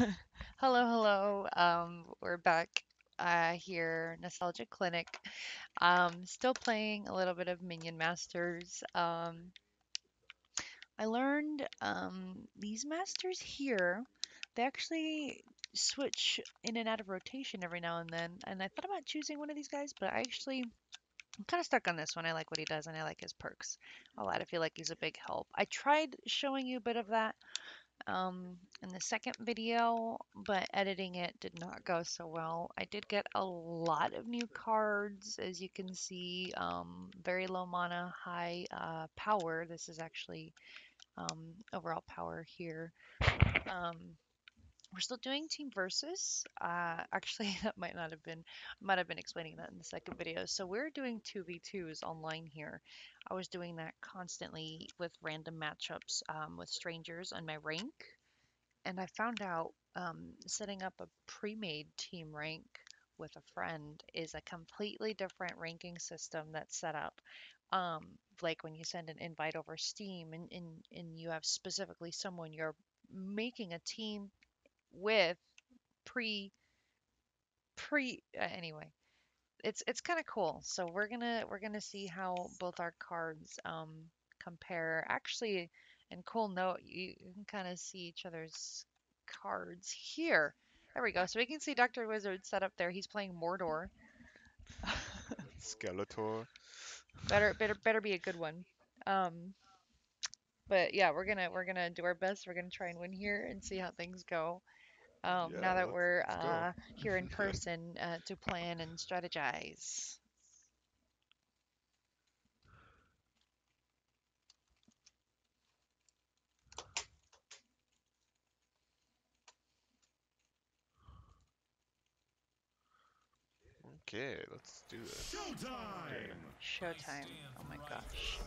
Hello, hello. Um, we're back uh, here, Nostalgia Clinic. Um, still playing a little bit of Minion Masters. Um, I learned um, these masters here, they actually switch in and out of rotation every now and then. And I thought about choosing one of these guys, but I actually I'm kind of stuck on this one. I like what he does and I like his perks a lot. I feel like he's a big help. I tried showing you a bit of that um, in the second video, but editing it did not go so well. I did get a lot of new cards, as you can see. Um, very low mana, high uh, power. This is actually um, overall power here. Um, we're still doing team versus. Uh, actually, that might not have been, might have been explaining that in the second video. So we're doing 2v2s online here. I was doing that constantly with random matchups um, with strangers on my rank. And I found out um, setting up a pre-made team rank with a friend is a completely different ranking system that's set up. Um, like when you send an invite over Steam and, and, and you have specifically someone you're making a team with pre pre uh, anyway it's it's kind of cool. So we're gonna we're gonna see how both our cards um compare. Actually and cool note you, you can kind of see each other's cards here. There we go. So we can see dr wizard set up there. He's playing Mordar. Skeletor. better better better be a good one. Um but yeah we're gonna we're gonna do our best. We're gonna try and win here and see how things go um, Yeah, now that we're uh, here in person uh, to plan and strategize. Okay, let's do this. Okay. Showtime. Oh my gosh.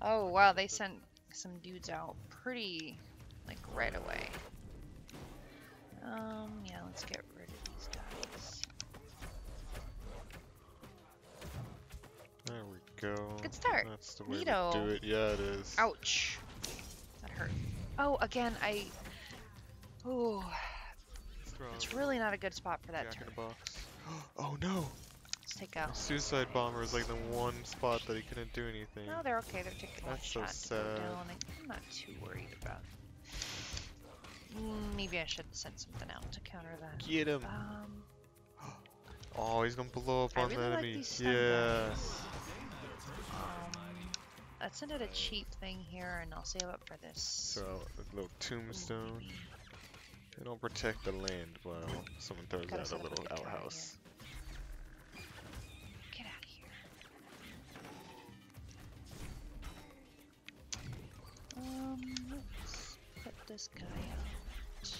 Oh wow, they sent some dudes out pretty like right away. Um, yeah, let's get rid of these guys. There we go. Good start. That's the way Neato. to do it. Yeah, it is. Ouch. That hurt. Oh, again, I. Oh, Throw it's really not a good spot for that Jack in turn. the box. oh no! Let's take out. Suicide bomber is like the one spot that he couldn't do anything. No, they're okay. They're taking one That's so shot to go sad. I'm not too worried about. Maybe I should send something out to counter that. Get him! Um, Oh, he's gonna blow up I on really the enemy. these stun yeah. guys. Um, let's send out a cheap thing here, and I'll save up for this. So, a little tombstone. Maybe. It'll protect the land while someone throws Gotta out a little outhouse. This guy out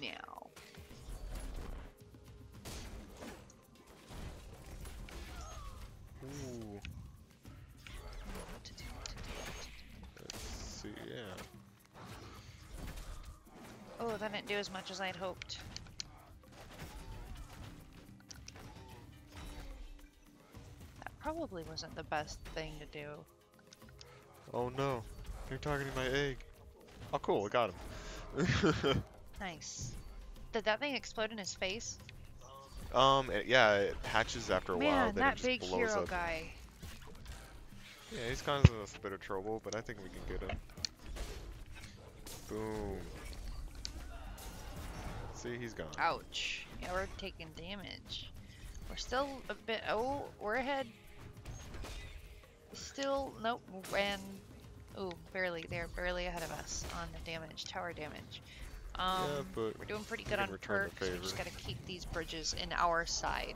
now. Ooh, What to do, what to do, what to do. let's see, yeah. Oh, that didn't do as much as I'd hoped. That probably wasn't the best thing to do. Oh no, you're targeting my egg. Oh cool, I got him. Nice. Did that thing explode in his face? um, it- yeah, it hatches after a while, Man, that big hero up. guy. Yeah, he's kind of in a bit of trouble, but I think we can get him. Boom. See, he's gone. Ouch. Yeah, we're taking damage. We're still a bit. Oh, we're ahead. Still, nope. And oh, barely. They're barely ahead of us on the damage, tower damage. Um, yeah, but we're doing pretty good on perks. We just gotta keep these bridges in our side.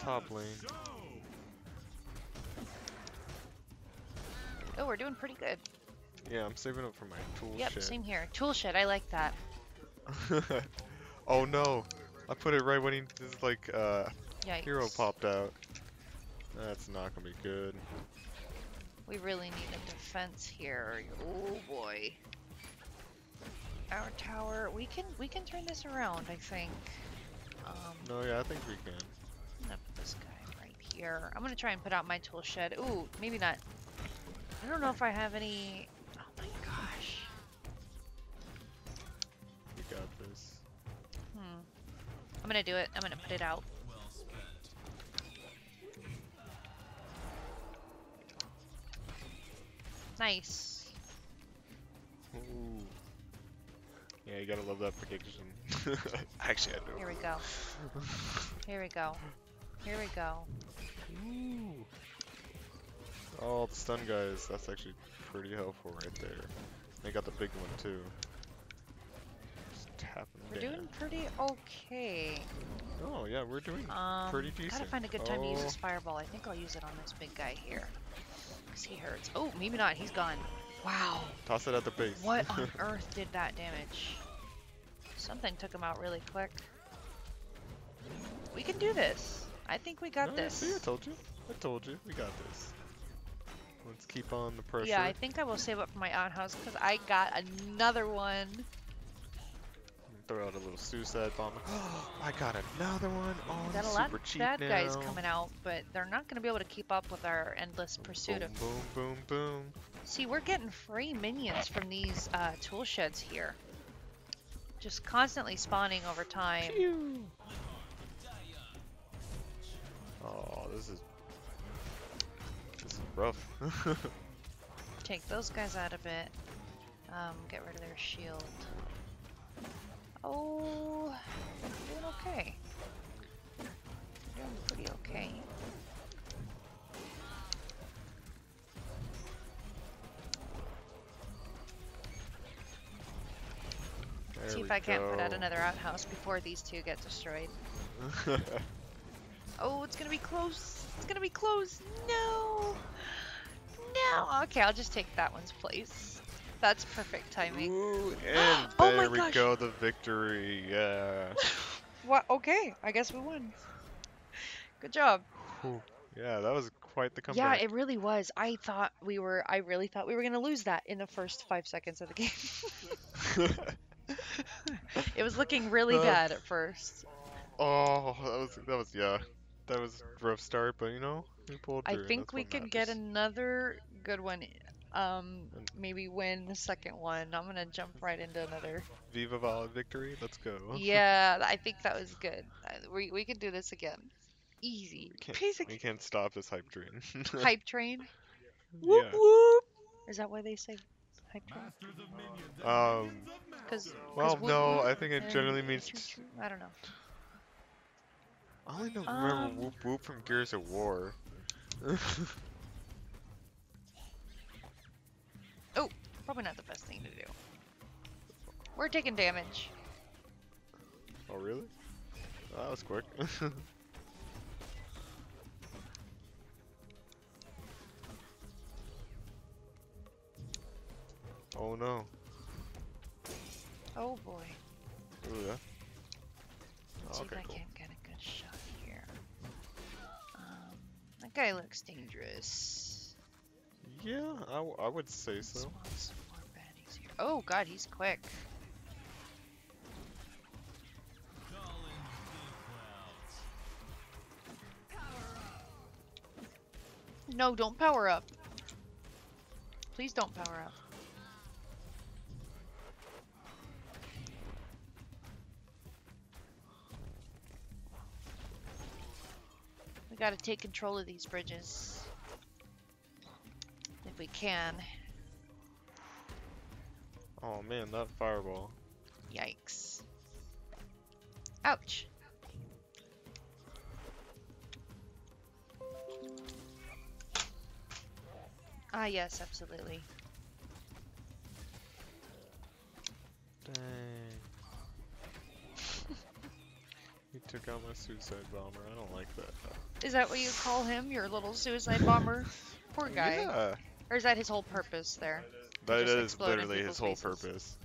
Top lane. Oh, we're doing pretty good. Yeah, I'm saving up for my tool Yep, shed. same here. Tool shed. I like that. oh no, I put it right when he this like uh Yikes. hero popped out. That's not gonna be good. We really need a defense here. Oh boy. Our tower. We can we can turn this around. I think. Um, No, yeah, I think we can. I'm gonna put this guy right here. I'm gonna try and put out my tool shed. Ooh, maybe not. I don't know if I have any. Oh my gosh. You got this. Hmm. I'm gonna do it. I'm gonna put it out. Nice. Ooh. Yeah, you gotta love that prediction. Actually, I do. Here we go. Here we go. Here we go. Ooh. Oh, the stun guys. That's actually pretty helpful right there. They got the big one too. Just tap We're down. doing pretty okay. Oh yeah, we're doing Um, pretty Gotta find a good time to use Oh. this fireball. I think I'll use it on this big guy here. He hurts. Oh, maybe not. He's gone. Wow. Toss it at the base. What on earth did that damage? Something took him out really quick. We can do this. I think we got oh, No, this. See, I told you. I told you. We got this. Let's keep on the pressure. Yeah, I think I will save up for my outhouse because I got another one. Throw out a little suicide bomb. I got another one. Oh, Got a lot super of cheap bad now. guys coming out, but they're not going to be able to keep up with our endless pursuit boom, of. boom, boom, boom. See, we're getting free minions from these uh, tool sheds here. Just constantly spawning over time. Pew. Oh, this is this is rough. Take those guys out of it. Um, get rid of their shield. Oh, doing okay. Doing pretty okay. There See if I can't put out another outhouse before these two get destroyed. Oh, it's gonna be close. It's gonna be close. No. No. Okay, I'll just take that one's place. That's perfect timing. Ooh, and Oh there we gosh. go, the victory. Yeah. What? Okay, I guess we won. Good job. Yeah, that was quite the comeback. Yeah, it really was. I thought we were. I really thought we were gonna lose that in the first five seconds of the game. it was looking really Uh, bad at first. oh, that was that was yeah, that was a rough start, but you know we pulled I through. and think we could get another good one. Um, maybe win the second one. I'm gonna jump right into another. Viva Vala victory. Let's go. Yeah, I think that was good. Uh, We we could do this again. Easy. We can't, Basic we can't stop this hype train. hype train. Whoop yeah. whoop. Is that why they say hype train? Um. Because Well, no, I think it generally means. I don't know. I only know remember Um, Whoop Whoop from Gears of War. Oh, probably not the best thing to do. We're taking damage. oh really? Oh, that was quick. oh no. Oh boy. Ooh, yeah. Let's see okay, if I cool. can't get a good shot here. Um, that guy looks dangerous. Yeah, I, I would say so. Oh god, he's quick. No, don't power up. Please don't power up. We gotta take control of these bridges. We can. Oh man, that fireball. Yikes. Ouch. Ah, yes, absolutely. Dang. he took out my suicide bomber. I don't like that. Is that what you call him? Your little suicide bomber? Poor guy. Yeah, Or is that his whole purpose there? that is literally his whole faces. purpose.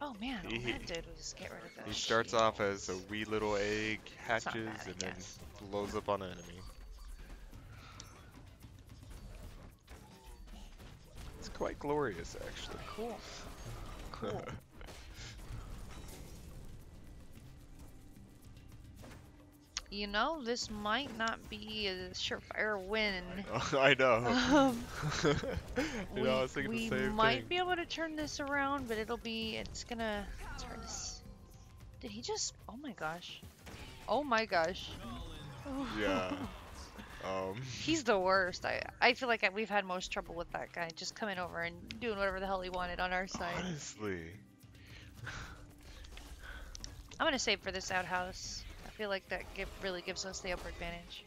Oh man, all He- that did was get rid of that He starts off as a wee little egg, hatches, bad, and then blows up on an enemy. It's quite glorious, actually. Cool. Cool. You know, this might not be a surefire win. I know. Um, you we know, I was thinking we might thing. be able to turn this around, but it'll be, it's gonna, it's hard to s- Did he just, oh my gosh. Oh my gosh. Yeah. Um, He's the worst. I, I feel like I, we've had most trouble with that guy, just coming over and doing whatever the hell he wanted on our side. honestly. I'm gonna save for this outhouse. I feel like that give, really gives us the upper advantage.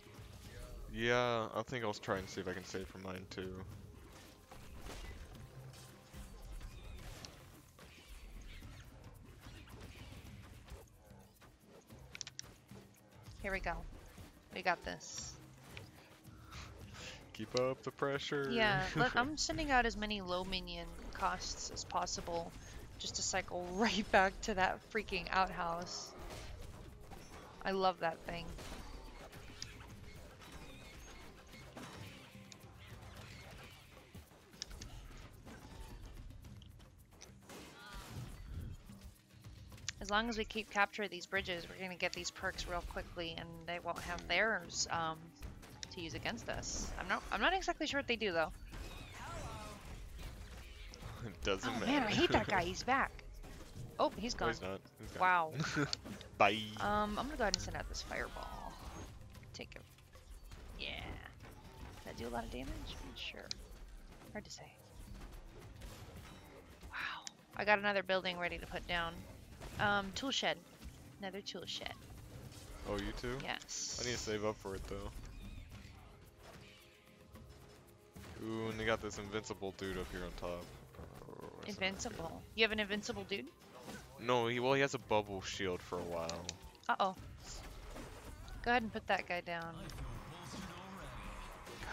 Yeah, I think I'll try and see if I can save for mine too. Here we go. We got this. Keep up the pressure. Yeah, let, I'm sending out as many low minion costs as possible just to cycle right back to that freaking outhouse. I love that thing. As long as we keep capturing these bridges, we're gonna get these perks real quickly, and they won't have theirs um, to use against us. I'm not. I'm not exactly sure what they do though. it doesn't Oh matter. man, I hate that guy. He's back. Oh, he's No, gone. he's not. He's gone. Wow. Bye. Um, I'm gonna go ahead and send out this fireball. Take it. Yeah. That do a lot of damage? I'm sure. Hard to say. Wow. I got another building ready to put down. Um, tool shed. Another tool shed. oh, you too? Yes. I need to save up for it though. Ooh, and they got this invincible dude up here on top. Oh. Invincible. You have an invincible dude? No, he well he has a bubble shield for a while. Uh oh. Go ahead and put that guy down.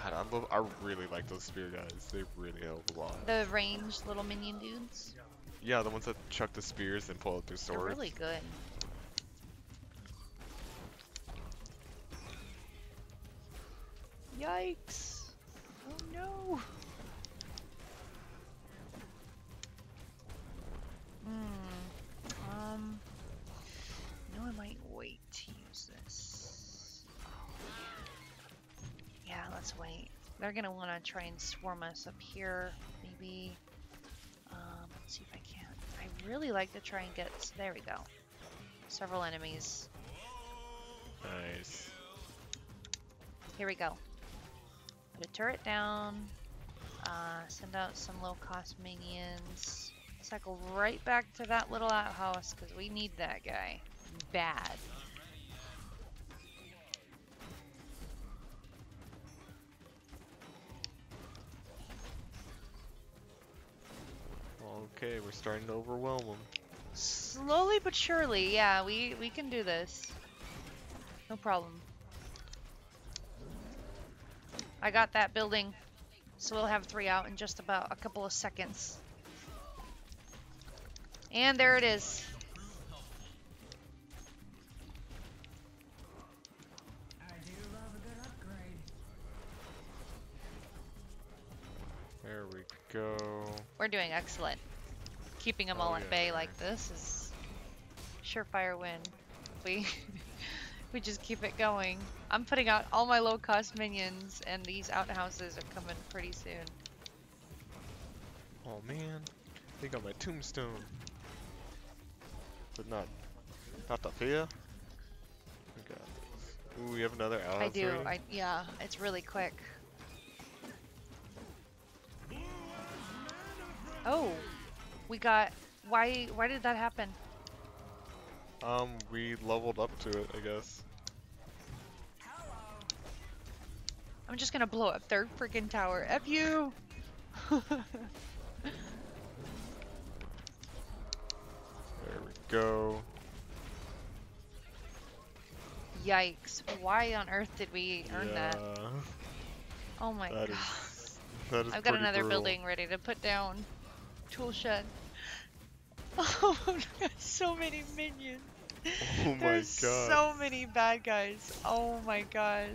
God, I love. I really like those spear guys. They really help a lot. The range little minion dudes. Yeah, the ones that chuck the spears and pull out their They're swords. really good. Yikes! Oh no! Hmm. Um. No, I might wait to use this. Yeah, let's wait. They're gonna want to try and swarm us up here, maybe. Um, let's see if I can. I really like to try and get. There we go. Several enemies. Nice. Here we go. Put a turret down. Uh, send out some low cost minions. Cycle right back to that little outhouse because we need that guy. Bad. Okay, we're starting to overwhelm them. Slowly but surely, yeah, we, we can do this. No problem. I got that building, so we'll have three out in just about a couple of seconds. And there it is. There we go. We're doing excellent. Keeping them Oh, all at yeah, bay like this is surefire win. We we just keep it going. I'm putting out all my low cost minions and these outhouses are coming pretty soon. Oh man, they got my tombstone. But not, not the fear. We got this. Ooh, we have another ally. I do. I yeah, it's really quick. Oh, we got. Why? Why did that happen? Um, we leveled up to it, I guess. I'm just gonna blow up their freaking tower. F you. There we go. Yikes! Why on earth did we earn yeah, that? Oh my that god. is. That is I've got another brutal. building ready to put down. Tool shed. Oh, so many minions. Oh my There's god. so many bad guys. Oh my gosh.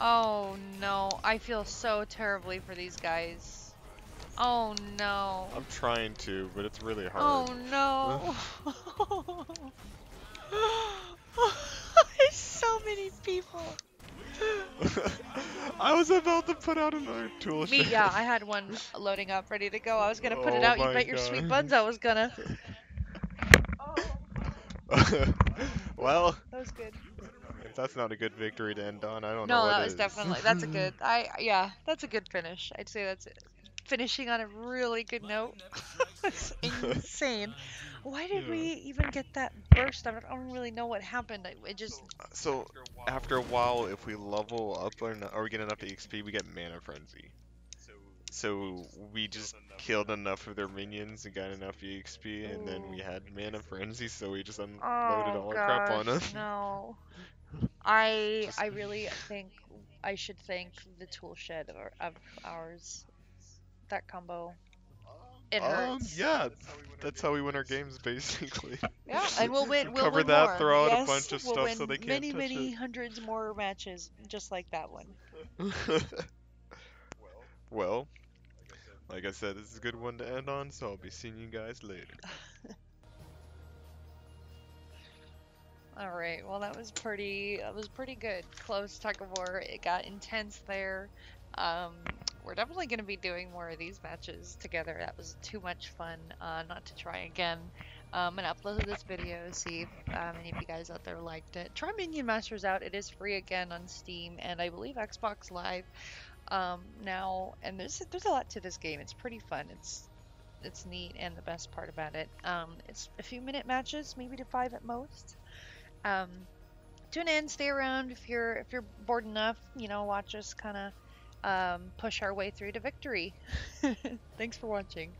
Oh no, I feel so terribly for these guys. Oh no. I'm trying to, but it's really hard. Oh no. There's so many people. I was about to put out another tool Me, yeah, I had one loading up, ready to go. I was gonna put it Oh out. You bet your sweet buns I was gonna. well, That was good. if that's not a good victory to end on, I don't know No, that was is. definitely that's a good. I yeah, that's a good finish. I'd say that's it. Finishing on a really good note. it's insane. Why did Yeah. we even get that burst? I don't, I don't really know what happened. I- It just So after a while, if we level up or, not, or we get enough EXP, we get Mana Frenzy. So we just killed enough of their minions and got enough EXP, and then we oh, had Mana Frenzy, so we just unloaded oh all our crap on them. gosh, no. I I really think I should thank the tool shed of, of ours. That combo. It Um, hurts. yeah, that's how we win our games, basically. Yeah, and we'll win. We'll Cover win that, more. throw out a yes, bunch of we'll stuff win so they can't many, touch many it. hundreds more matches, just like that one. well, like I said, this is a good one to end on, so I'll be seeing you guys later. All right. Well, that was pretty. That was pretty good. Close tug of war. It got intense there. Um, we're definitely going to be doing more of these matches together. That was too much fun. Uh, not to try again. Um, and upload this video. See if um, any of you guys out there liked it. Try Minion Masters out. It is free again on Steam and I believe Xbox Live um, now. And there's there's a lot to this game. It's pretty fun. It's it's neat, and the best part about it, um, it's a few minute matches, maybe to five at most. Um, tune in, stay around if you're if you're bored enough. You know, watch us kind of um, push our way through to victory. Thanks for watching.